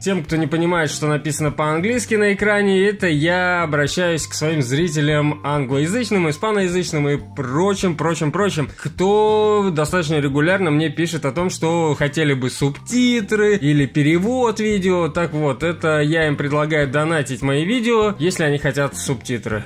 Тем, кто не понимает, что написано по-английски на экране, это я обращаюсь к своим зрителям англоязычным, испаноязычным и прочим, прочим, прочим, кто достаточно регулярно мне пишет о том, что хотели бы субтитры или перевод видео. Так вот, это я им предлагаю донатить мои видео, если они хотят субтитры.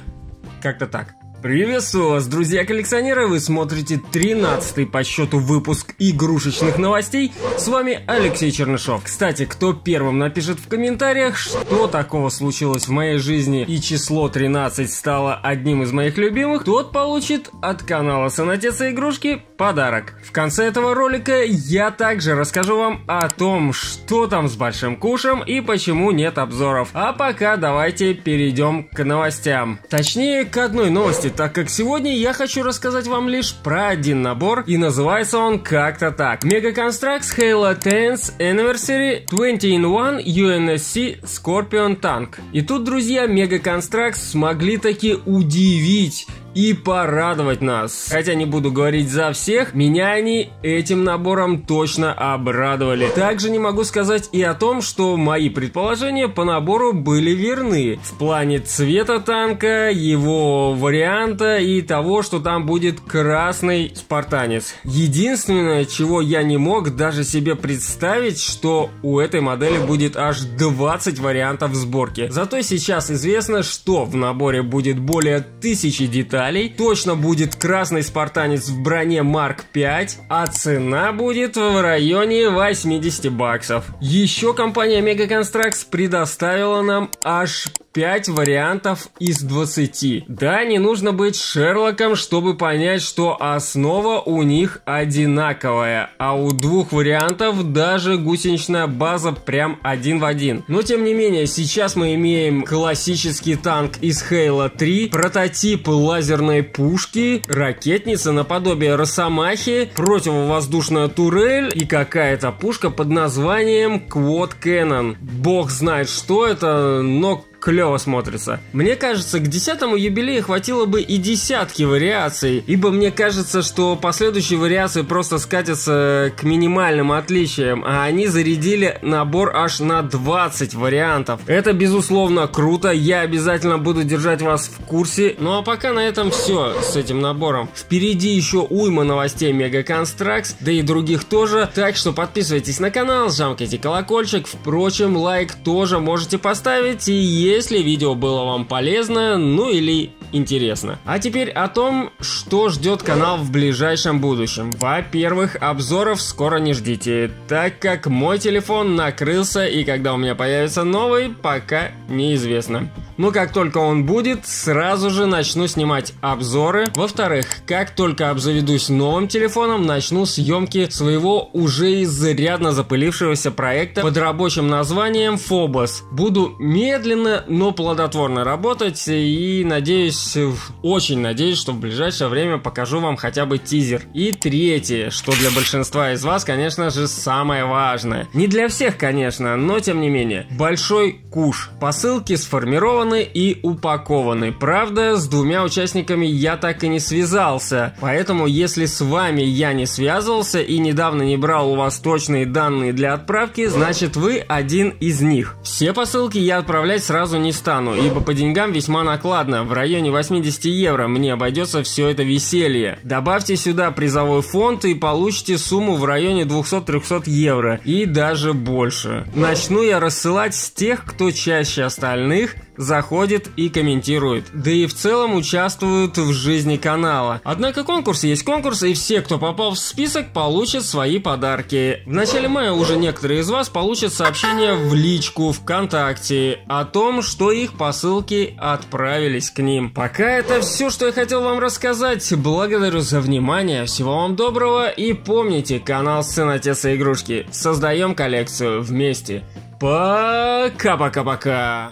Как-то так. Приветствую вас, друзья-коллекционеры! Вы смотрите 13-й по счету выпуск игрушечных новостей. С вами Алексей Чернышов. Кстати, кто первым напишет в комментариях, что такого случилось в моей жизни и число 13 стало одним из моих любимых, тот получит от канала Сын Игрушки подарок. В конце этого ролика я также расскажу вам о том, что там с Большим Кушем и почему нет обзоров. А пока давайте перейдем к новостям. Точнее, к одной новости, так как сегодня я хочу рассказать вам лишь про один набор, и называется он как-то так. Mega Constructs Halo 10 Anniversary 20 in 1 UNSC Scorpion Tank. И тут, друзья, Mega Constructs смогли таки удивить и порадовать нас. Хотя не буду говорить за всех, меня они этим набором точно обрадовали. Также не могу сказать и о том, что мои предположения по набору были верны. В плане цвета танка, его варианта и того, что там будет красный спартанец. Единственное, чего я не мог даже себе представить, что у этой модели будет аж 20 вариантов сборки. Зато сейчас известно, что в наборе будет более тысячи деталей деталей. Точно будет красный спартанец в броне Марк 5, а цена будет в районе 80 баксов. Еще компания Mega Constructs предоставила нам аж 5 вариантов из 20. Да, не нужно быть Шерлоком, чтобы понять, что основа у них одинаковая, а у двух вариантов даже гусеничная база прям один в один. Но тем не менее, сейчас мы имеем классический танк из Halo 3, прототип лазерной пушки, ракетница наподобие Росомахи, противовоздушная турель и какая-то пушка под названием Quad Cannon. Бог знает, что это, но клево смотрится. Мне кажется, к десятому юбилею хватило бы и десятки вариаций, ибо мне кажется, что последующие вариации просто скатятся к минимальным отличиям, а они зарядили набор аж на 20 вариантов. Это безусловно круто, я обязательно буду держать вас в курсе. Ну а пока на этом все с этим набором. Впереди еще уйма новостей Mega Constructs, да и других тоже, так что подписывайтесь на канал, жамкайте колокольчик, впрочем, лайк тоже можете поставить и если видео было вам полезно, ну или интересно. А теперь о том, что ждет канал в ближайшем будущем. Во-первых, обзоров скоро не ждите, так как мой телефон накрылся и когда у меня появится новый, пока неизвестно. Но как только он будет, сразу же начну снимать обзоры. Во-вторых, как только обзаведусь новым телефоном, начну съемки своего уже изрядно запылившегося проекта под рабочим названием Phobos. Буду медленно, но плодотворно работать и надеюсь, очень надеюсь, что в ближайшее время покажу вам хотя бы тизер. И третье, что для большинства из вас, конечно же, самое важное. Не для всех, конечно, но тем не менее. Большой куш. Посылки сформированы и упакованы. Правда, с двумя участниками я так и не связался. Поэтому, если с вами я не связывался и недавно не брал у вас точные данные для отправки, значит вы один из них. Все посылки я отправлять сразу не стану, ибо по деньгам весьма накладно. В районе 80 евро мне обойдется все это веселье. Добавьте сюда призовой фонд и получите сумму в районе 200-300 евро. И даже больше. Начну я рассылать с тех, кто чаще остальных заходит и комментирует. Да и в целом участвуют в жизни канала. Однако конкурс есть конкурс, и все, кто попал в список, получат свои подарки. В начале мая уже некоторые из вас получат сообщение в личку ВКонтакте о том, что их посылки отправились к ним. Пока это все, что я хотел вам рассказать. Благодарю за внимание, всего вам доброго и помните, канал Сын Отец и Игрушки. Создаем коллекцию вместе. Пока-пока-пока.